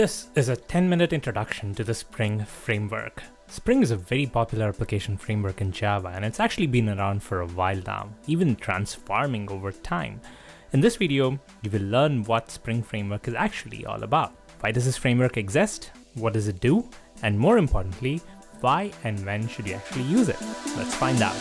This is a 10 minute introduction to the Spring framework. Spring is a very popular application framework in Java and it's actually been around for a while now, even transforming over time. In this video, you will learn what Spring Framework is actually all about. Why does this framework exist? What does it do? And more importantly, why and when should you actually use it? Let's find out.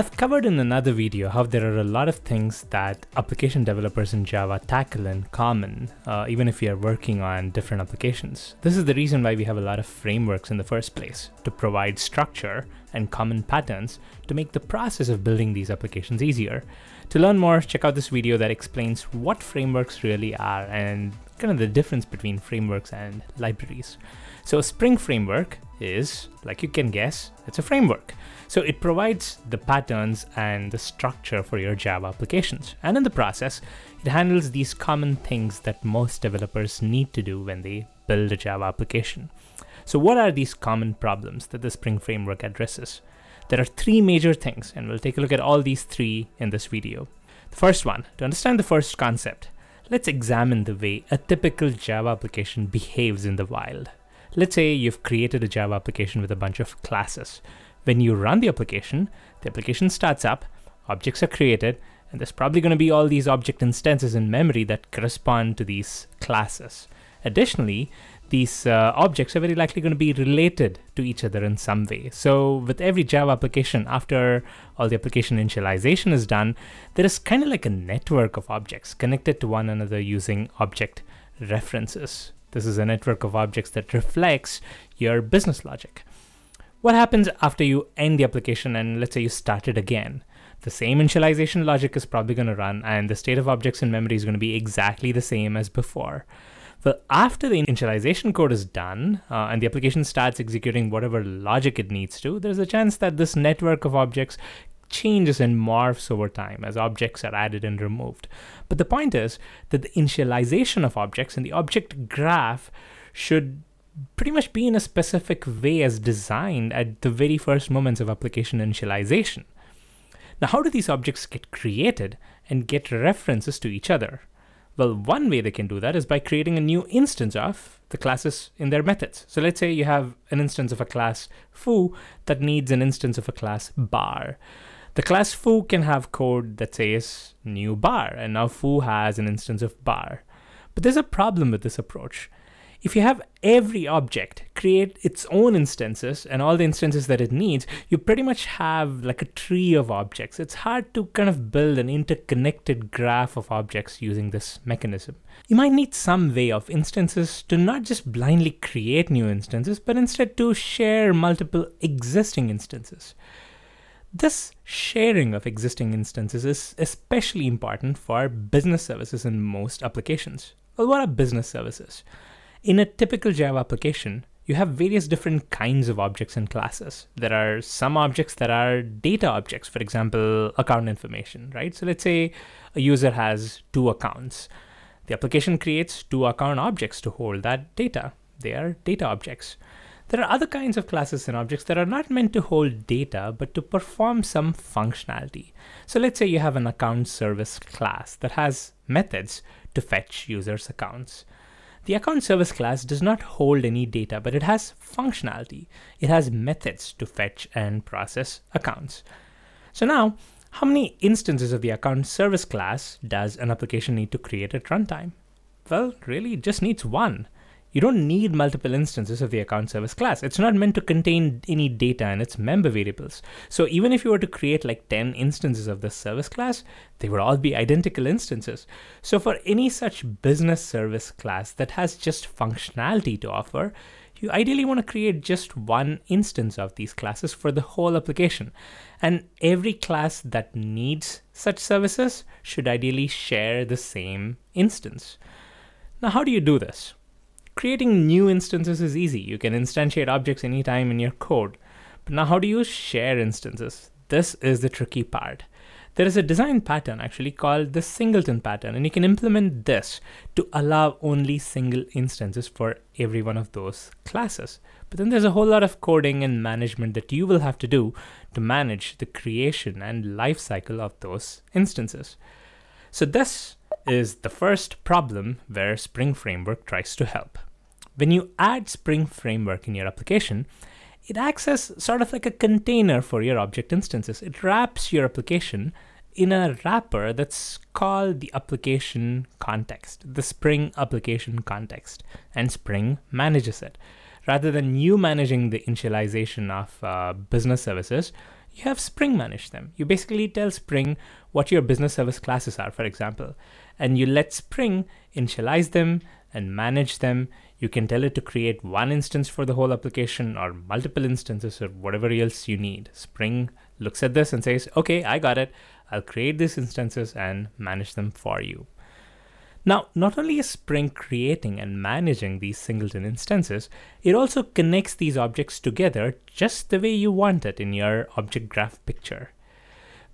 I've covered in another video how there are a lot of things that application developers in Java tackle in common, uh, even if you are working on different applications. This is the reason why we have a lot of frameworks in the first place, to provide structure and common patterns to make the process of building these applications easier. To learn more, check out this video that explains what frameworks really are and kind of the difference between frameworks and libraries. So Spring Framework is, like you can guess, it's a framework. So it provides the patterns and the structure for your Java applications. And in the process, it handles these common things that most developers need to do when they build a Java application. So what are these common problems that the Spring Framework addresses? There are three major things, and we'll take a look at all these three in this video. The first one, to understand the first concept, let's examine the way a typical Java application behaves in the wild. Let's say you've created a Java application with a bunch of classes. When you run the application, the application starts up, objects are created, and there's probably going to be all these object instances in memory that correspond to these classes. Additionally, these uh, objects are very likely going to be related to each other in some way. So with every Java application, after all the application initialization is done, there is kind of like a network of objects connected to one another using object references. This is a network of objects that reflects your business logic. What happens after you end the application and let's say you start it again? The same initialization logic is probably going to run and the state of objects in memory is going to be exactly the same as before. But after the initialization code is done uh, and the application starts executing whatever logic it needs to, there's a chance that this network of objects changes and morphs over time as objects are added and removed. But the point is that the initialization of objects and the object graph should pretty much be in a specific way as designed at the very first moments of application initialization. Now, how do these objects get created and get references to each other? Well, one way they can do that is by creating a new instance of the classes in their methods. So let's say you have an instance of a class foo that needs an instance of a class bar. The class foo can have code that says new bar, and now foo has an instance of bar. But there's a problem with this approach if you have every object create its own instances and all the instances that it needs, you pretty much have like a tree of objects. It's hard to kind of build an interconnected graph of objects using this mechanism. You might need some way of instances to not just blindly create new instances, but instead to share multiple existing instances. This sharing of existing instances is especially important for business services in most applications. Well, what are business services? In a typical Java application, you have various different kinds of objects and classes. There are some objects that are data objects, for example, account information, right? So let's say a user has two accounts. The application creates two account objects to hold that data. They are data objects. There are other kinds of classes and objects that are not meant to hold data, but to perform some functionality. So let's say you have an account service class that has methods to fetch users' accounts. The account service class does not hold any data, but it has functionality. It has methods to fetch and process accounts. So now, how many instances of the account service class does an application need to create at runtime? Well, really, it just needs one. You don't need multiple instances of the account service class. It's not meant to contain any data and its member variables. So even if you were to create like 10 instances of this service class, they would all be identical instances. So for any such business service class that has just functionality to offer, you ideally want to create just one instance of these classes for the whole application. And every class that needs such services should ideally share the same instance. Now, how do you do this? Creating new instances is easy. You can instantiate objects anytime in your code. But now how do you share instances? This is the tricky part. there is a design pattern actually called the singleton pattern, and you can implement this to allow only single instances for every one of those classes. But then there's a whole lot of coding and management that you will have to do to manage the creation and life cycle of those instances. So this is the first problem where Spring Framework tries to help. When you add Spring Framework in your application, it acts as sort of like a container for your object instances. It wraps your application in a wrapper that's called the application context, the Spring application context, and Spring manages it. Rather than you managing the initialization of uh, business services, you have Spring manage them. You basically tell Spring what your business service classes are, for example, and you let Spring initialize them and manage them. You can tell it to create one instance for the whole application or multiple instances or whatever else you need. Spring looks at this and says, okay, I got it. I'll create these instances and manage them for you. Now, not only is Spring creating and managing these singleton instances, it also connects these objects together just the way you want it in your object graph picture.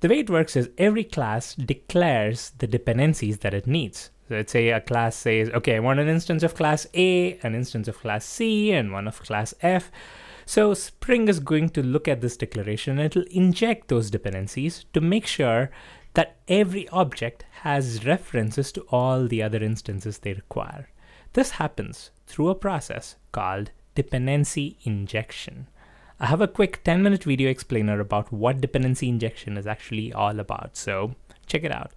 The way it works is every class declares the dependencies that it needs. Let's say a class says, okay, I want an instance of class A, an instance of class C, and one of class F. So Spring is going to look at this declaration and it'll inject those dependencies to make sure that every object has references to all the other instances they require. This happens through a process called dependency injection. I have a quick 10 minute video explainer about what dependency injection is actually all about, so check it out.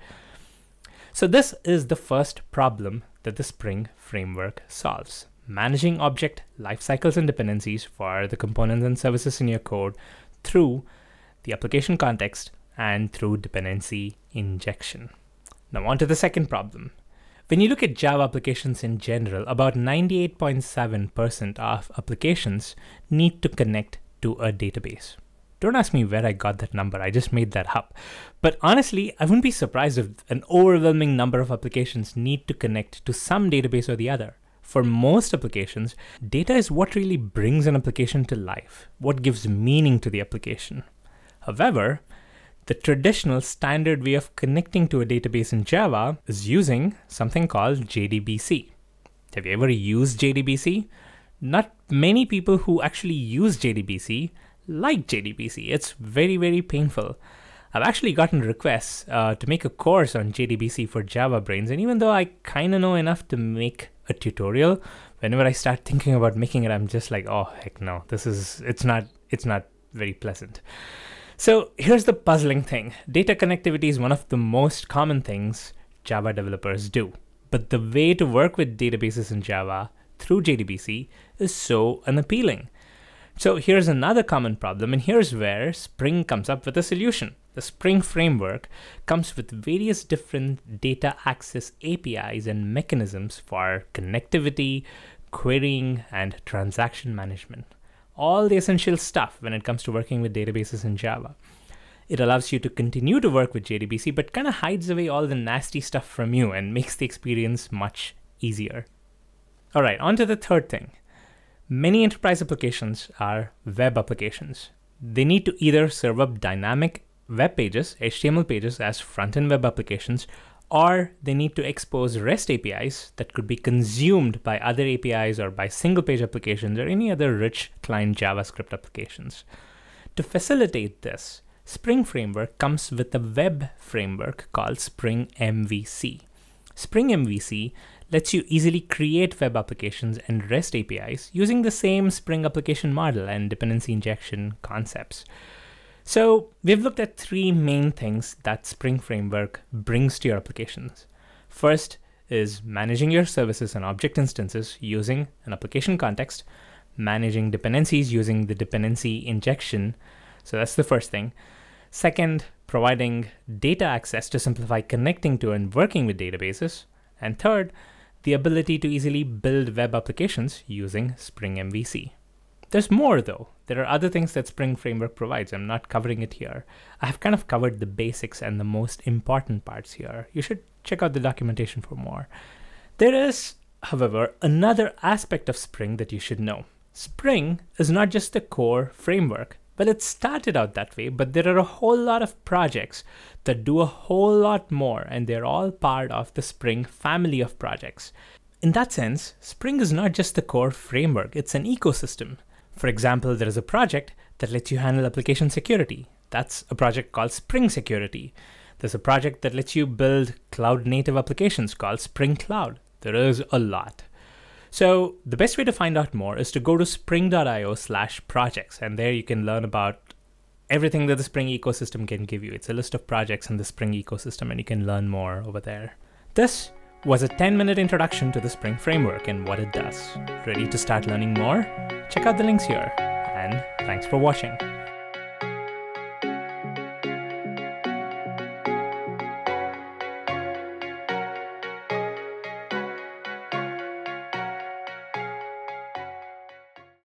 So this is the first problem that the Spring framework solves managing object lifecycles and dependencies for the components and services in your code through the application context and through dependency injection. Now on to the second problem. When you look at Java applications in general, about 98.7% of applications need to connect to a database. Don't ask me where I got that number, I just made that up. But honestly, I wouldn't be surprised if an overwhelming number of applications need to connect to some database or the other. For most applications, data is what really brings an application to life, what gives meaning to the application. However, the traditional standard way of connecting to a database in Java is using something called JDBC. Have you ever used JDBC? Not many people who actually use JDBC like JDBC. It's very, very painful. I've actually gotten requests uh, to make a course on JDBC for Java Brains, and even though I kind of know enough to make a tutorial, whenever I start thinking about making it, I'm just like, oh heck no, this is it's not it's not very pleasant. So here's the puzzling thing. Data connectivity is one of the most common things Java developers do. But the way to work with databases in Java through JDBC is so unappealing. So here's another common problem, and here's where Spring comes up with a solution. The Spring framework comes with various different data access APIs and mechanisms for connectivity, querying, and transaction management. All the essential stuff when it comes to working with databases in Java. It allows you to continue to work with JDBC, but kind of hides away all the nasty stuff from you and makes the experience much easier. All right, on to the third thing Many enterprise applications are web applications. They need to either serve up dynamic web pages, HTML pages, as front end web applications, or they need to expose REST APIs that could be consumed by other APIs or by single page applications or any other rich client JavaScript applications. To facilitate this, Spring Framework comes with a web framework called Spring MVC. Spring MVC lets you easily create web applications and REST APIs using the same Spring application model and dependency injection concepts. So we've looked at three main things that Spring Framework brings to your applications. First is managing your services and object instances using an application context, managing dependencies using the dependency injection. So that's the first thing. Second, providing data access to simplify connecting to and working with databases. And third, the ability to easily build web applications using Spring MVC. There's more though. There are other things that Spring Framework provides. I'm not covering it here. I have kind of covered the basics and the most important parts here. You should check out the documentation for more. There is, however, another aspect of Spring that you should know. Spring is not just the core framework. Well, it started out that way, but there are a whole lot of projects that do a whole lot more, and they're all part of the Spring family of projects. In that sense, Spring is not just the core framework, it's an ecosystem. For example, there is a project that lets you handle application security. That's a project called Spring Security. There's a project that lets you build cloud native applications called Spring Cloud. There is a lot. So the best way to find out more is to go to spring.io slash projects, and there you can learn about everything that the Spring ecosystem can give you. It's a list of projects in the Spring ecosystem, and you can learn more over there. This was a 10 minute introduction to the Spring framework and what it does. Ready to start learning more? Check out the links here, and thanks for watching.